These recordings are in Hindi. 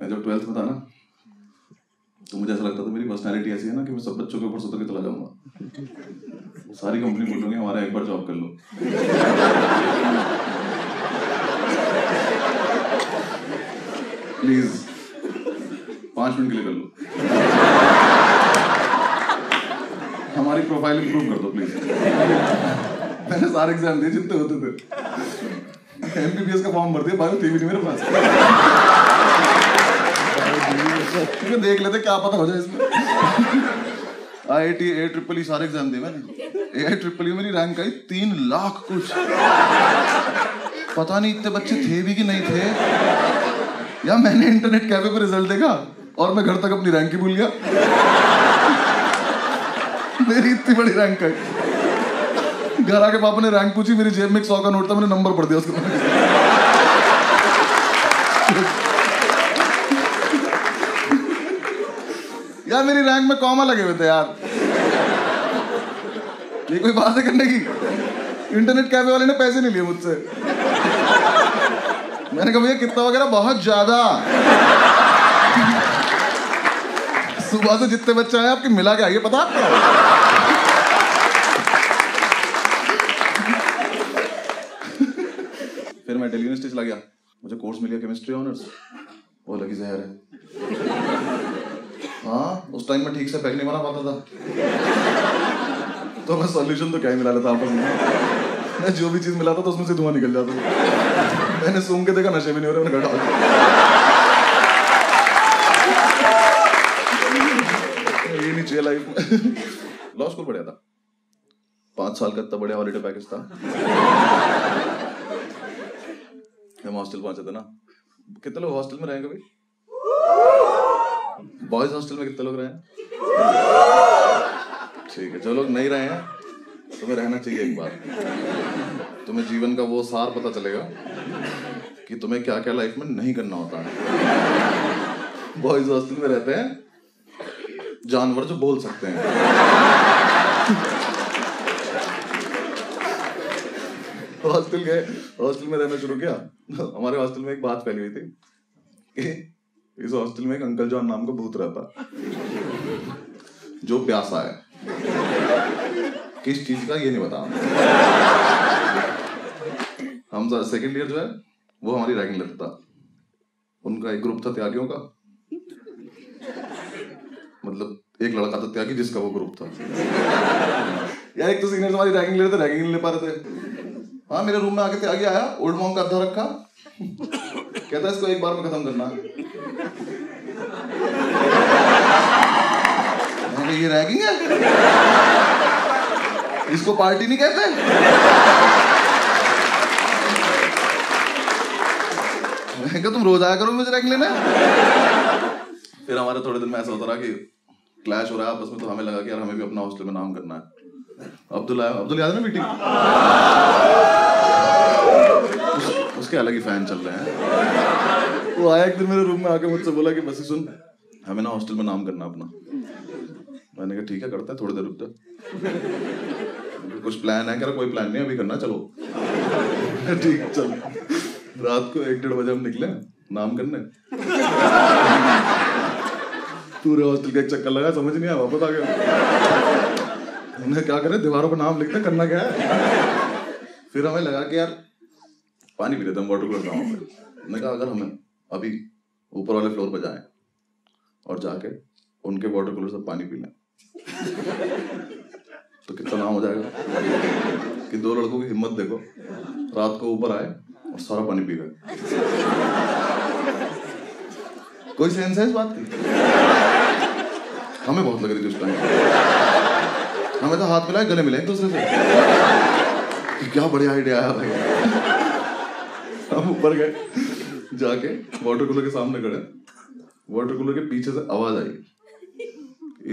जब ट्वेल्थ में था ना तो मुझे ऐसा लगता था मेरी पर्सनैलिटी ऐसी है ना कि मैं सब बच्चों के ऊपर सुतर के चला जाऊँगा। सारी कंपनी बोल हमारा एक बार जॉब कर लो। प्लीज़ पाँच मिनट के लिए कर लो। हमारी प्रोफ़ाइल इंप्रूव कर दो प्लीज़ मैंने सारे एग्ज़ाम दिए जितने होते थे। एमबीबीएस का फॉर्म भर दिया थी भी नहीं मेरे पास देख लेते क्या पता हो जाए इसमें। I T A triple E सारे एग्ज़ाम दिए मैंने। ए ट्रिपल ई मेरी रैंक आई तीन लाख कुछ। पता नहीं इतने बच्चे थे भी कि नहीं थे। या मैंने इंटरनेट कैफ़े पे रिज़ल्ट देखा और मैं घर तक अपनी रैंक ही भूल गया। मेरी इतनी बड़ी रैंक आई। घर आके पापा ने रैंक पूछी, मेरी जेब में एक सौ का नोट था, मैंने नंबर पढ़ दिया उसको यार, मेरी रैंक में कॉमा लगे हुए थे यार। ये कोई बात है करने की? इंटरनेट कैफ़े वाले ने पैसे नहीं लिए मुझसे। मैंने कहा, भैया, कितना वगैरह? बहुत ज़्यादा। सुबह से जितने बच्चे आए, आपके मिला के आइए पता आपको फिर मैं दिल्ली यूनिवर्सिटी चला गया। मुझे कोर्स मिल गया केमिस्ट्री ऑनर्स वो लगी जहर है। हाँ उस टाइम में ठीक से पैक नहीं बना पाता था। तो मैं सॉल्यूशन तो क्या ही मिला लेता आपस में। मैं जो भी चीज़ मिलाता था, उसमें से धुआँ निकल जाता मैंने सूंघ के देखा, नशे में नहीं हो रहे, मैंने घटा ये नहीं चाहिए लाइफ में। लॉ स्कूल पढ़ा था। पाँच साल का इतना बढ़िया हॉलीडे पैकेज था। हम हॉस्टल पहुँचे थे ना। कितने लोग हॉस्टल में रहे कभी बॉयज़ हॉस्टल में कितने लोग रहे? ठीक है, जो लोग नहीं रहे हैं, तुम्हें रहना चाहिए एक बार। तुम्हें जीवन का वो सार पता चलेगा कि तुम्हें क्या क्या लाइफ में नहीं करना होता है। बॉयज़ हॉस्टल में रहते हैं, जानवर जो बोल सकते हैं। हॉस्टल गए, हॉस्टल में रहना शुरू किया। हमारे हॉस्टल में एक बात फैली हुई थी इस हॉस्टल में एक अंकल जॉन नाम का भूत रहता, जो प्यासा है। किस चीज़ का ये नहीं बता हम। सेकंड ईयर जो है, वो हमारी रैगिंग लेता था। उनका एक ग्रुप था त्यागियों का। मतलब एक लड़का था त्यागी जिसका वो ग्रुप था। यार, एक तो सीनियर हमारी रैगिंग ले रहे थे रैगिंग ले पा रहे थे। हाँ मेरे रूम में आके त्यागी आया ओल्ड मॉन्ग का अद्धा रखा। कहता, इसको एक बार में खत्म करना। मैंने ये रैगिंग है? इसको पार्टी नहीं कहते? कहा, तुम रोज आया करो मुझे रैगिंग लेने? फिर हमारे थोड़े दिन में ऐसा होता रहा कि क्लैश हो रहा है, आपस में तो हमें लगा कि यार, हमें भी अपना हॉस्टल में नाम करना है। अब्दुल आया अब्दुल याद है ना मीटिंग उस, उसके अलग ही फ़ैन चल रहे हैं। वो आया एक दिन मेरे रूम में आके मुझसे बोला कि बस सुन हमें ना हॉस्टल में नाम करना अपना। मैंने कहा ठीक है करते हैं थोड़ी देर रुक जा। कुछ प्लान है? कोई प्लान नहीं अभी करना चलो। ठीक चल। रात को एक डेढ़ बजे हम निकले नाम करने। पूरे हॉस्टल का एक चक्कर लगा समझ नहीं आया वापस आ गया। हमने क्या करे? दीवारों पर नाम लिखते, करना क्या है? फिर हमें लगा कि यार, पानी पी लेते हम वाटर कूलर गाँव पे हमने कहा, अगर हमें अभी ऊपर वाले फ्लोर पर जाएँ और जाके उनके वाटर कूलर से पानी पी लें तो कितना नाम हो जाएगा? कि दो लड़कों की हिम्मत देखो, रात को ऊपर आए और सारा पानी पी गए। कोई सेंस है इस बात की? हमें बहुत लग रही थी उस टाइम हमें तो हाथ मिलाए, गले मिले एक दूसरे से। क्या बढ़िया आइडिया आया भाई। हम ऊपर गए, जाके वाटर कूलर के सामने खड़े। वाटर कूलर के पीछे से आवाज़ आई।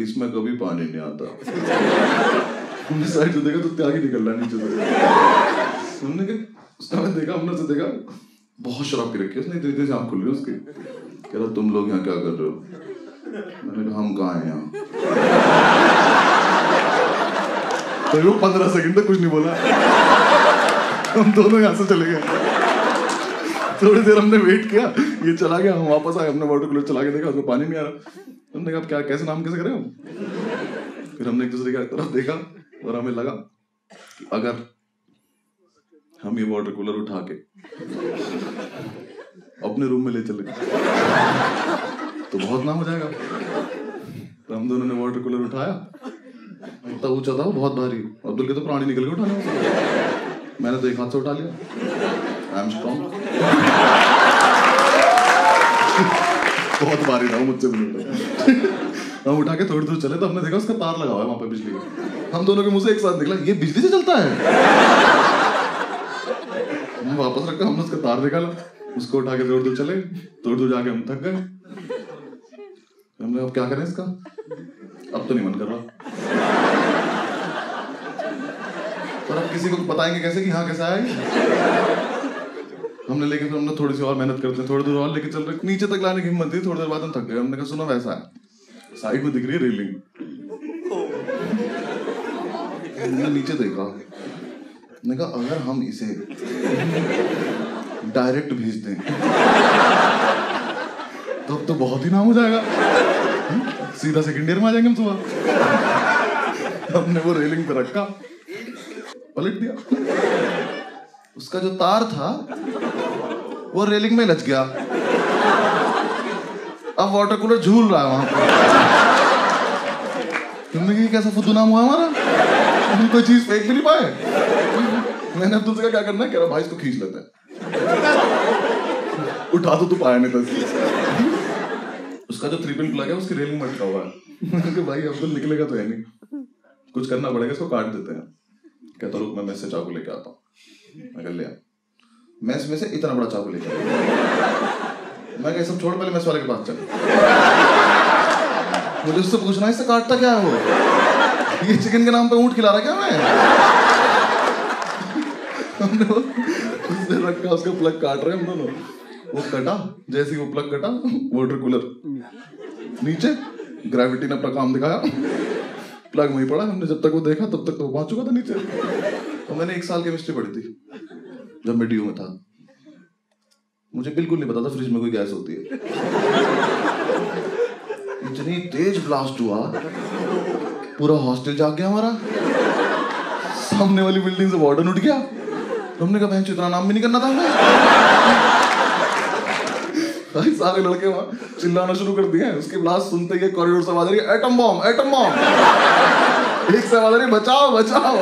इसमें कभी पानी नहीं आता। हमने साइड से देखा तो त्याग ही निकल रहा नीचे से। हमने के उसने देखा, हमने से देखा। बहुत शराब पी रखी है उसने इतनी तेज आँख खुल है उसकी। कह रहा, तुम लोग यहाँ क्या कर रहे हो? मैंने कहा, हम कहाँ हैं यहाँ? तो वो पंद्रह सेकंड तक कुछ नहीं बोला। हम दोनों यहाँ से चले गए। थोड़ी देर हमने वेट किया, ये चला गया, हम वापस आए, हमने वाटर कूलर चला के देखा, उसमें पानी नहीं आ रहा। हमने कहा क्या, कैसे नाम, कैसे करें हम? फिर हमने एक दूसरे की तरफ़ देखा और हमें लगा कि अगर हम ये वाटर कूलर उठा के अपने रूम में ले चले तो बहुत नाम हो जाएगा। तो हम दोनों ने वाटर कूलर उठाया। इतना ऊँचा था वो बहुत भारी। अब्दुल के तो प्राणी निकल के उठाने। मैंने तो एक हाथ से उठा लिया। आई एम स्ट्रॉन्ग बहुत भारी था वो मुझसे हम उठा के थोड़ी दूर चले तो हमने देखा उसका तार लगा हुआ है वहाँ पे बिजली का। हम दोनों के मुँह से एक साथ निकला, ये बिजली से चलता है? हम वापस रखा, हमने उसका तार निकाला। उसको उठा के थोड़ी दूर चले, थोड़ी दूर जाके हम थक गए। हमने अब क्या करें इसका? अब तो नहीं मन कर रहा। पर अब किसी को बताएँगे कैसे कि हाँ कैसा है? हमने लेके फिर हमने थोड़ी सी और मेहनत करते हैं, थोड़ी दूर और लेके चल रहे नीचे तक लाने की हिम्मत थी, थोड़ी देर बाद हम थक गए। हमने कहा, सुनो, वैसा है। साइड में दिख रही है रेलिंग। नीचे देखा। मैंने कहा, अगर हम इसे डायरेक्ट भेज दें तो अब तो बहुत ही नाम हो जाएगा? सीधा सेकंड ईयर में आ जाएँगे हम सुबह। हमने वो रेलिंग पे रखा। पलट दिया। उसका जो तार था, वो रेलिंग में लच गया। अब वाटर कूलर झूल रहा है वहाँ पर ये कैसा फुद्दू नाम हुआ हमारा? हम कोई चीज़ फेंक भी नहीं पाए? मैंने अब्दुल से कहा, क्या करना है? कह रहा, भाई, इसको खींच लेते हैं। उठा तो तू पाया नहीं था। उसका जो थ्री पिन प्लग है, उसकी रेलिंग में अटका हुआ है। भाई, अब्दुल निकलेगा तो है नहीं। कुछ करना पड़ेगा, इसको काट देते हैं। कहता, रुक, मैं मेस से चाकू लेके आता हूँ। मैं कह लिया में से इतना बड़ा चाकू लेके आया मैं कहा, सब छोड़, पहले मैस वाले के पास चल। मुझे उससे पूछना है इससे काटता क्या है वो? ये चिकन के नाम पे ऊँट खिला रहा क्या मैं? उसने रखा, उसका प्लग काट रहे हम दोनों। वो कटा, जैसे वो प्लग कटा वाटर कूलर नीचे ग्रेविटी ने अपना काम दिखाया। प्लग वहीं पड़ा, हमने जब तक वो देखा, तब तक तो पहुँच चुका था नीचे। तो मैंने एक साल केमिस्ट्री पढ़ी थी, जब मैं डी में था। मुझे बिल्कुल नहीं पता था फ्रिज में कोई गैस होती है। इतनी तेज ब्लास्ट हुआ, पूरा हॉस्टल जाग गया हमारा। सामने वाली बिल्डिंग से वार्डन उठ गया। तो हमने कहा इतना नाम भी नहीं करना था भाई, सारे लड़के वहाँ चिल्लाना शुरू कर दिए उसकी ब्लास्ट सुनते ही कॉरिडोर से आवाज़ आ रही है एटम बॉम्ब एटम बॉम्ब एक से आवाज़ आ रही है बचाओ बचाओ।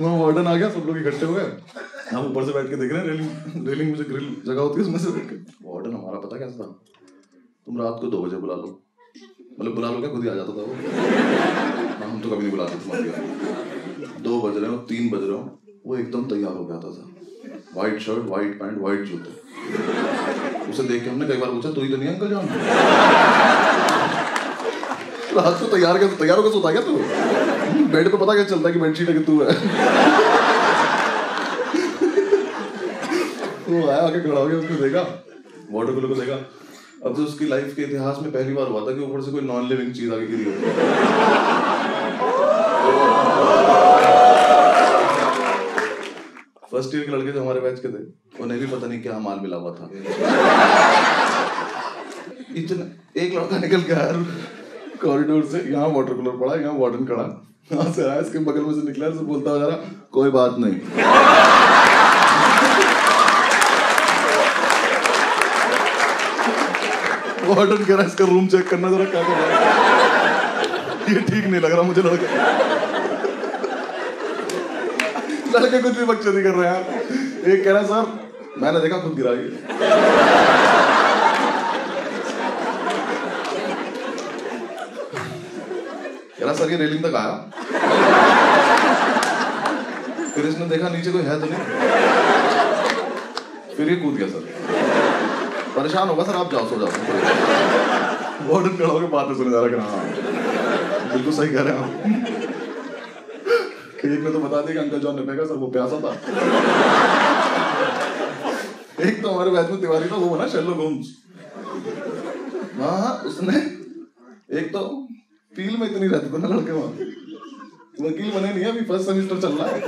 वहाँ वार्डन आ गया, सब लोग इकट्ठे हो गए। हम ऊपर से बैठ के देख रहे हैं रेलिंग रेलिंग में जो ग्रिल जगह होती है उसमें से देख के। वार्डन हमारा पता कैसा था? तुम रात को दो बजे बुला लो। मतलब बुला लो क्या? खुद ही आ जाता था वो। हम तो कभी नहीं बुलाते तुम्हारे दो बज रहे हो, तीन बज रहे हो, वो एकदम तैयार हो गया था white shirt white pant white जूते। उसे देख के हमने कई बार पूछा, तू ही तो नहीं अंकल जान? रात को तैयार कर, तैयार होकर सोता क्या तू? बेड पे पता क्या चलता कि बेडशीट है कि तू है? वो आया, आके खड़ा हो गया उसने देखा। वाटर कूलर को देखा। अब तो उसकी लाइफ के इतिहास में पहली बार हुआ था कि ऊपर से कोई नॉन लिविंग चीज़ आगे गिरी हो। फ़र्स्ट ईयर के लड़के जो हमारे बैच के थे, उन्हें भी पता नहीं क्या माल मिला हुआ था। इतना, एक लड़का निकल आया कॉरिडोर से यहाँ वाटर कूलर पड़ा, यहाँ वार्डन खड़ा। यहाँ से आया, इसके बगल में से निकला से बोलता हुआ जा रहा, कोई बात नहीं। वार्डन कह रहा है, इसका रूम चेक करना, जरा क्या कर रहा है? ये ठीक नहीं लग रहा मुझे लड़का। लड़के कुछ भी बकचोदी कर रहे हैं। एक कह रहा है, सर, मैंने देखा खुद गिरा ये कह रहा सर ये रेलिंग तक आया। फिर इसने देखा नीचे कोई है तो नहीं। फिर ये कूद गया सर। परेशान होगा सर, आप जाओ, सो जाओ। वार्डन खड़ा होकर बातें सुने जा रहा हाँ। बिल्कुल सही कह रहे हैं आप। एक ने तो बता दिया कि अंकल जॉन ने फेंका सर वो प्यासा था। एक तो हमारे बैच में तिवारी था, वो बना शेलो गोम्स हाँ उसने एक तो फील में इतनी रहती थी ना लड़के वहाँ। वकील बने नहीं, अभी फ़र्स्ट सेमेस्टर चल रहा है।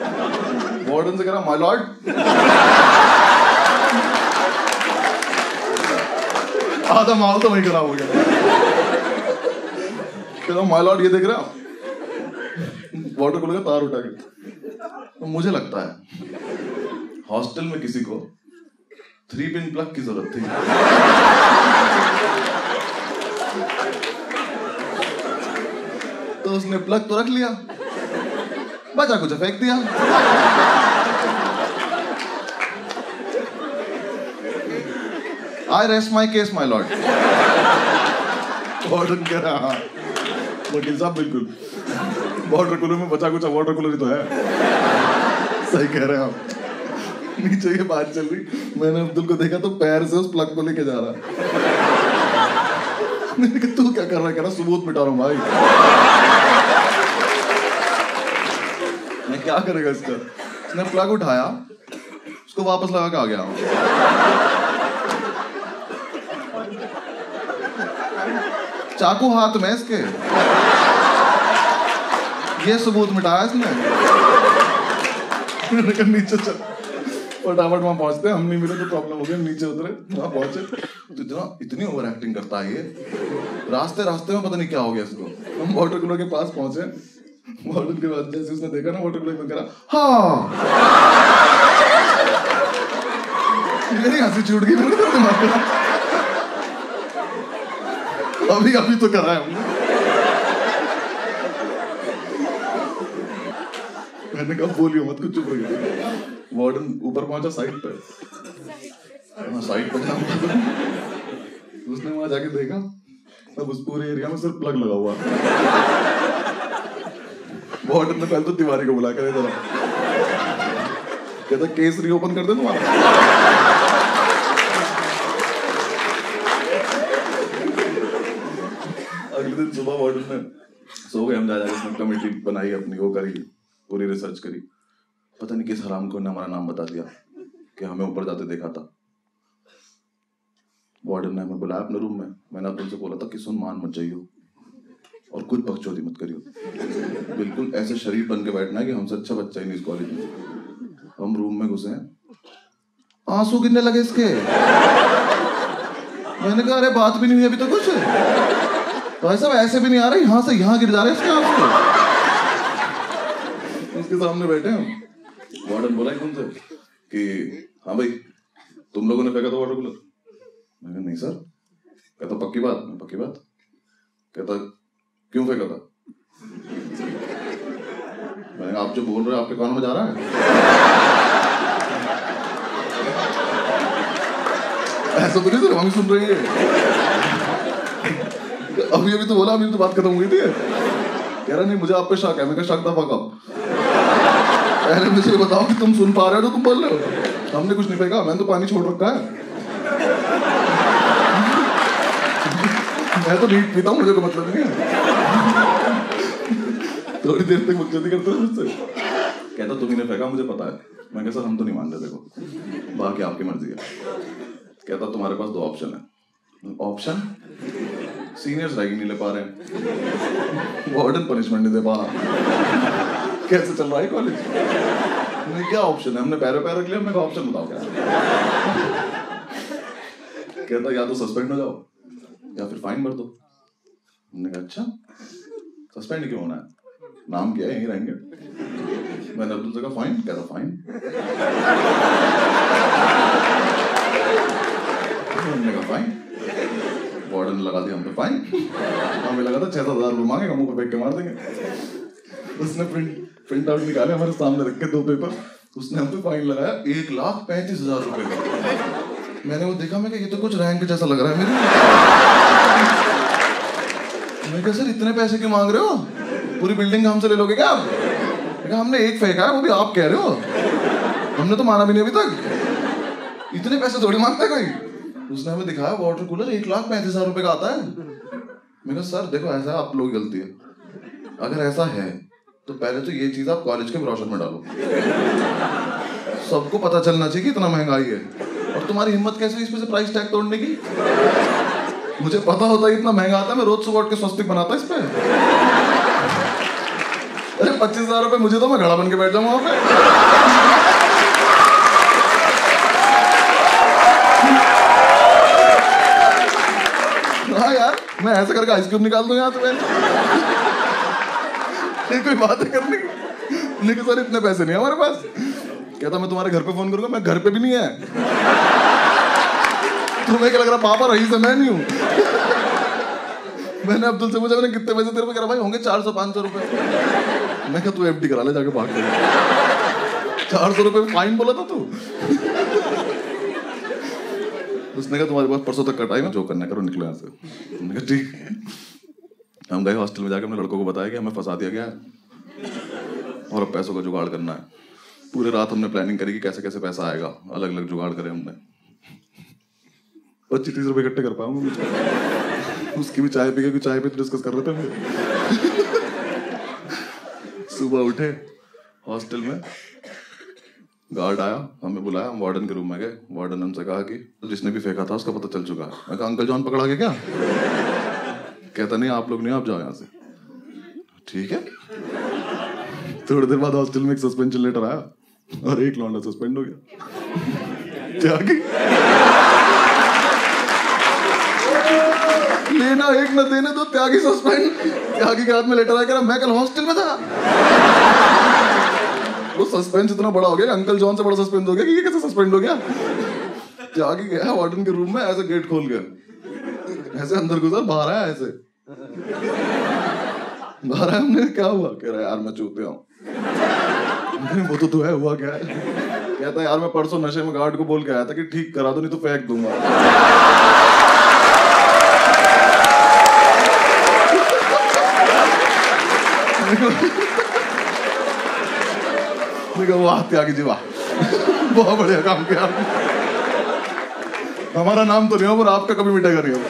वार्डन से कह रहा माय लॉर्ड आधा माल तो वही खराब हो गया। कह माय लॉर्ड ये देख रहा वाटर कूलर का तार उठा के तो मुझे लगता है हॉस्टल में किसी को थ्री पिन प्लग की ज़रूरत थी। तो उसने प्लग तो रख लिया। बचा कुछ फेंक दिया। I rest my case my lord warden कह रहा हाँ वकील साहब बिल्कुल। वाटर कूलर में बचा कुछ वाटर कूलर ही तो है। सही कह रहे हैं आप। नीचे ये बात चल रही, मैंने अब्दुल को देखा तो पैर से उस प्लग को लेके जा रहा। मैंने कहा, तू क्या कर रहा है? कह रहा, सबूत मिटा रहा हूँ भाई। मैं क्या करेगा इसका? उसने प्लग उठाया, उसको वापस लगा के आ गया चाकू हाथ में इसके। ये सबूत मिटाया इसने? नीचे चल। फटाफट वहाँ पहुँचते हम नहीं मिले तो प्रॉब्लम हो गया। नीचे उतरे, वहाँ पहुँचे। तो इतना इतनी ओवर एक्टिंग करता है ये। रास्ते रास्ते में पता नहीं क्या हो गया इसको। हम वाटर कूलर के पास पहुँचे। वाटर के बाद जैसे उसने देखा ना वाटर कूलर में कह रहा हाँ! मेरी हँसी छूट गई, मेरे दिमाग अभी अभी तो करा है हमने। मैंने कहा, बोलियो मत, कुछ चुप रहिए वार्डन ऊपर पहुँचा साइड पे। साइड पे। उसने वहाँ जाके देखा अब उस पूरे एरिया में सिर्फ़ प्लग लगा हुआ। वार्डन ने पहले तो तिवारी को बुला कर इधर कहता केस रीओपन कर दे तुम्हारा अगले दिन सुबह वार्डन ने सो गए हम जा जाके कमेटी बनाई अपनी वो करी पूरी रिसर्च करी। पता नहीं किस हराम को ने हमारा नाम बता दिया कि हमें ऊपर जाते देखा था। वार्डन ने हमें बुलाया अपने रूम में। मैंने अब्दुल से बोला था कि सुन, मान मत जाइयो और कुछ बकचोदी मत करियो। बिल्कुल ऐसे शरीफ बन के बैठना है कि हमसे अच्छा बच्चा ही नहीं इस कॉलेज में। हम रूम में घुसे आँसू गिरने लगे इसके। मैंने कहा, अरे, बात भी नहीं हुई अभी तो कुछ? भाई साहब, ऐसे भी नहीं आ रहा, यहाँ से यहाँ गिर जा रहे इसके आँसू। उसके सामने बैठे हम। वार्डन बोला एकदम से कि हाँ भाई, तुम लोगों ने फेंका था वाटर कूलर मैं कहा, नहीं सर कहता पक्की बात मैं पक्की बात? कहता क्यों फेंका था? मैंने आप जो बोल रहे हो, आपके कान में जा रहा है? ऐसा तो नहीं सर, हम सुन रही है। अभी अभी तो बोला, अभी तो बात खत्म हुई थी। कह रहा, नहीं, मुझे आप पे शक है, मैं शक दफ़ा कब पहले मुझे बताओ कि तुम सुन पा रहे हो तो तुम बोल रहे हो। हमने कुछ नहीं फेंका, मैंने तो पानी छोड़ रखा है। मैं तो नीट पीता हूँ, मुझे तो मतलब नहीं थोड़ी देर तक मुझसे करते मुझसे। कहता, तुम ने फेंका, मुझे पता है। मैं कहा सर हम तो नहीं मान रहे, देखो। बाकी आपकी मर्ज़ी है। कहता, तुम्हारे पास दो ऑप्शन है। ऑप्शन सीनियर्स रैगिंग नहीं ले पा रहे वार्डन पनिशमेंट नहीं दे पा रहा। कैसे चल रहा है कॉलेज नहीं क्या ऑप्शन है? हमने पैरों पैर रख लिया मैं ऑप्शन बताओ क्या? कहता या तो सस्पेंड हो जाओ, या फिर फाइन भर दो। हमने कहा अच्छा सस्पेंड क्यों होना है? नाम क्या है? यहीं रहेंगे। मैंने अब्दुल से कहा फाइन कहता फाइन हमने कहा फाइन वार्डन लगा दिया हम पे फाइन हमें लगा था छह सात हज़ार रुपये मांगेगा, मुँह पे फेंक के मार देंगे। उसने प्रिंट प्रिंट आउट निकाले हमारे सामने रख दो पेपर उसने हम पे फाइन लगाया, एक लाख पैंतीस हज़ार रुपए का। मैंने वो देखा मैं ये तो कुछ रैंक जैसा लग रहा है मेरे मैं कहा, सर, इतने पैसे क्यों मांग रहे हो? पूरी बिल्डिंग हमसे ले लोगे क्या आप? हमने एक फेंका है, वो भी आप कह रहे हो। हमने तो माना भी नहीं अभी तक। इतने पैसे थोड़ी माँगता है कोई? उसने हमें दिखाया वाटर कूलर एक लाख पैंतीस हज़ार रुपए का आता है। मैं कहा, सर, देखो, ऐसा आप लोग गलती है। अगर ऐसा है तो पहले तो ये चीज़ आप कॉलेज के ब्रोशर में डालो। सबको पता चलना चाहिए कि इतना महँगाई है। और तुम्हारी हिम्मत कैसे इस पे से प्राइस टैग तोड़ने की? मुझे पता होता है इतना महँगा आता है, मैं रोज सुबह उठ के स्वस्तिक बनाता इस पे। अरे, पच्चीस हज़ार रुपए मुझे तो मैं घड़ा बन के बैठ जाऊँगा वहाँ पे। हाँ यार, मैं ऐसे करके आइसक्रीम निकाल दूँ यहाँ से मैंने ये कोई बात है करने की। लेकिन सर, इतने पैसे नहीं हमारे पास। कहता, मैं तुम्हारे घर पे फ़ोन करूँगा, मैं घर पे भी नहीं है। तुम्हें क्या लग रहा पापा रही से मैं नहीं हूँ? मैंने अब्दुल से पूछा, मैंने कितने पैसे तेरे पे करा भाई? होंगे चार सौ, पाँच सौ रुपए। मैं क्या तू एफडी करा ले जाके भाग चार सौ रुपए फाइन बोला था तू? उसने कहा, तुम्हारे पास परसों तक कटाई है, जो करना करो, निकलो यहाँ से। कहा, ठीक हम गए हॉस्टल में जाकर हमने लड़कों को बताया कि हमें फंसा दिया गया है और अब पैसों का जुगाड़ करना है। पूरे रात हमने प्लानिंग करी कि कैसे कैसे पैसा आएगा। अलग अलग जुगाड़ करे हमने। पच्चीस, तीस रुपए इकट्ठे कर पाऊँगा उसकी भी चाय पी के चाय पे डिस्कस कर रहे थे सुबह उठे, हॉस्टल में गार्ड आया, हमें बुलाया, हम वार्डन के रूम में गए। वार्डन हमसे कहा कि, जिसने भी फेंका था उसका पता चल चुका है। मैं कहा, अंकल जॉन पकड़ा गया क्या? कहता, नहीं, आप लोग नहीं, आप जाओ यहाँ से। ठीक है? थोड़ी देर बाद हॉस्टल में एक सस्पेंशन लेटर आया और एक लौंडा सस्पेंड हो गया। क्या लेना एक न देने दो, त्यागी सस्पेंड त्यागी के हाथ में लेटर आया मैं कल हॉस्टल में था। वो सस्पेंस इतना बड़ा हो गया अंकल जॉन से बड़ा सस्पेंस हो गया कि ये कैसे सस्पेंड हो गया? त्यागी गया वार्डन के रूम में, ऐसे गेट खोल गया। ऐसे अंदर गुजर बाहर आया ऐसे। आया हमने क्या हुआ? कह रहा यार, मैं चूते हूँ। वो तो तू है, हुआ क्या है? कहता यार, मैं परसों नशे में गार्ड को बोल के आया था कि ठीक करा दो, नहीं तो फेंक दूँगा। वाह, त्यागी जी, वाह। बहुत बढ़िया काम किया हमारा नाम तो नहीं हो पर आपका कभी मिटेगा नहीं हो।